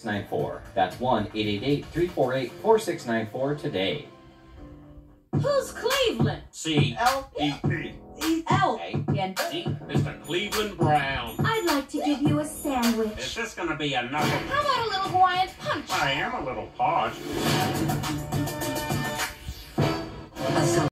4694. That's 1 888 348 4694 today. Who's Cleveland? C L E P E L A N D. Mr. Cleveland Brown. I'd like to give you a sandwich. Is this gonna be enough? How about a little Hawaiian punch? I am a little parched.